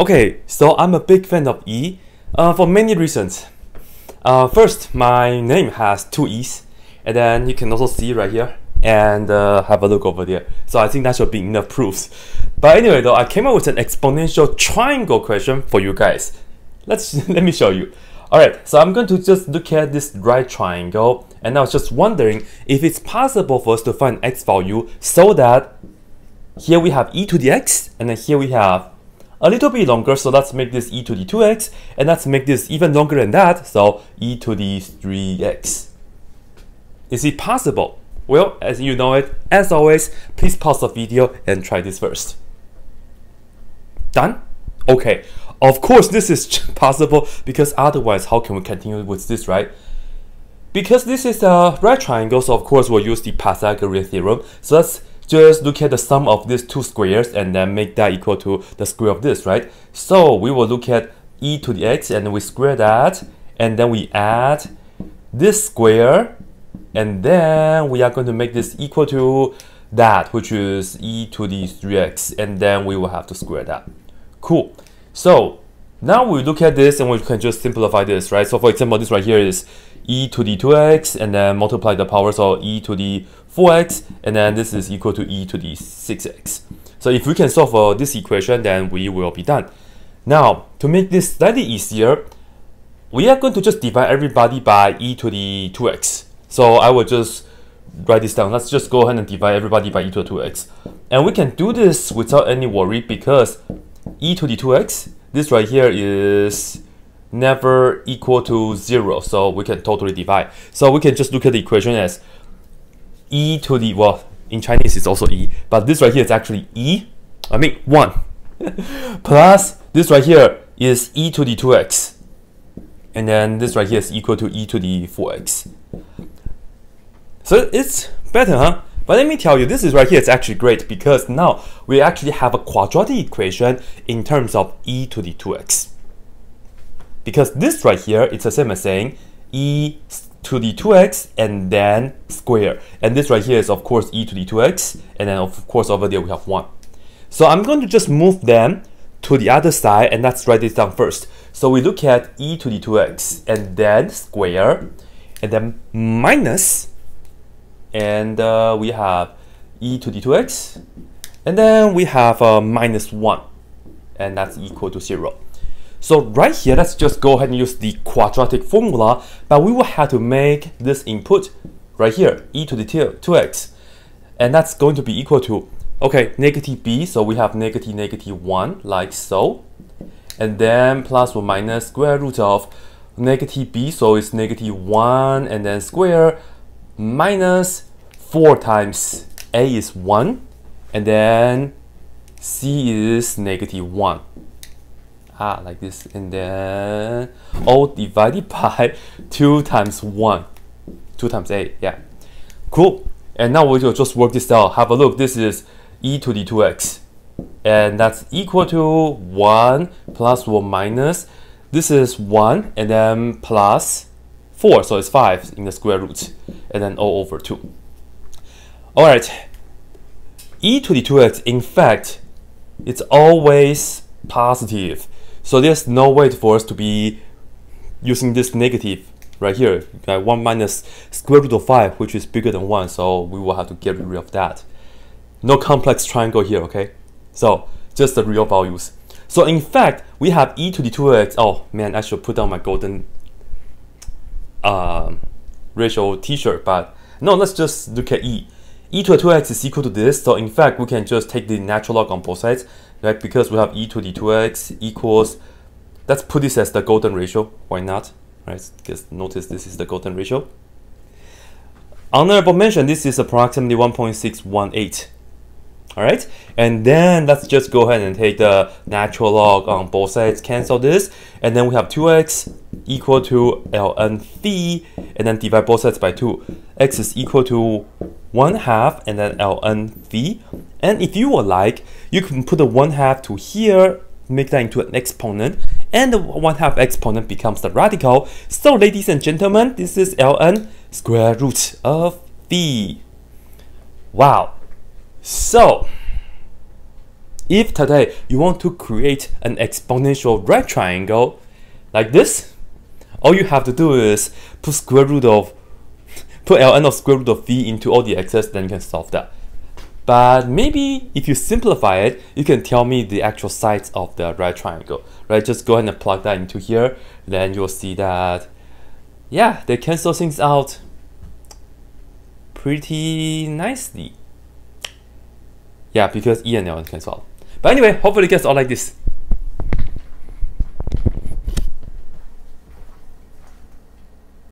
Okay, so I'm a big fan of E uh, for many reasons. Uh, first, my name has two E's, and then you can also see right here and uh, have a look over there. So I think that should be enough proofs. But anyway, though, I came up with an exponential triangle question for you guys. Let's let me show you. Alright, so I'm going to just look at this right triangle, and I was just wondering if it's possible for us to find x value so that here we have e to the x, and then here we have a little bit longer, so let's make this e to the 2x, and let's make this even longer than that, so e to the 3x. Is it possible? Well, as you know it, as always, please pause the video and try this first. Done? Okay, of course this is possible because otherwise how can we continue with this, right? Because this is a right triangle, so of course we'll use the Pythagorean theorem. So let's just look at the sum of these two squares and then make that equal to the square of this, right? So we will look at e to the x and we square that and then we add this square and then we are going to make this equal to that which is e to the 3x and then we will have to square that. Cool. So now we look at this and we can just simplify this, right? So for example, this right here is e to the 2x and then multiply the powers of e to the 4x and then this is equal to e to the 6x. So if we can solve for this equation then we will be done. Now to make this slightly easier we are going to just divide everybody by e to the 2x. So I will just write this down. Let's just go ahead and divide everybody by e to the 2x. And we can do this without any worry because e to the 2x, this right here is never equal to 0. So we can totally divide. So we can just look at the equation as e to the, well, in Chinese it's also e, but this right here is actually e, I mean 1, plus this right here is e to the 2x, and then this right here is equal to e to the 4x. So it's better, huh? But let me tell you, this is right here is actually great because now we actually have a quadratic equation in terms of e to the 2x. Because this right here, it's the same as saying e to the 2x and then square. And this right here is of course e to the 2x and then of course over there we have 1. So I'm going to just move them to the other side and let's write this down first. So we look at e to the 2x and then square and then minus and uh, we have e to the 2x and then we have uh, minus 1 and that's equal to 0. So right here, let's just go ahead and use the quadratic formula, but we will have to make this input right here, e to the 2x. And that's going to be equal to, okay, negative b, so we have negative negative 1, like so. And then plus or minus square root of negative b, so it's negative 1, and then square minus 4 times a is 1, and then c is negative 1 like this, and then all divided by 2 times 1, 2 times 8, yeah. Cool. And now we will just work this out. Have a look. This is e to the 2x. And that's equal to 1 plus 1 minus. This is 1 and then plus 4. So it's 5 in the square root. And then all over 2. Alright. e to the 2x, in fact, it's always positive. So there's no way for us to be using this negative right here, like 1 minus square root of 5, which is bigger than 1, so we will have to get rid of that. No complex triangle here, okay? So, just the real values. So in fact, we have e to the 2x, oh man, I should put on my golden uh, ratio t-shirt, but no, let's just look at e. e to the 2x is equal to this, so in fact, we can just take the natural log on both sides, right? Because we have e to the 2x equals, let's put this as the golden ratio, why not? Right, because notice this is the golden ratio. Honorable mention, this is approximately 1.618. All right, and then let's just go ahead and take the natural log on both sides, cancel this, and then we have 2x equal to ln phi, and then divide both sides by 2. x is equal to 1 half, and then ln phi. And if you would like, you can put the 1 half to here, make that into an exponent, and the 1 half exponent becomes the radical. So ladies and gentlemen, this is ln square root of phi. Wow. So, if today you want to create an exponential right triangle like this, all you have to do is put square root of put ln of square root of phi into all the x's, then you can solve that. But maybe if you simplify it, you can tell me the actual sides of the right triangle, right? Just go ahead and plug that into here, then you'll see that, yeah, they cancel things out pretty nicely. Yeah, because E and L cancel. But anyway, hopefully it gets all like this.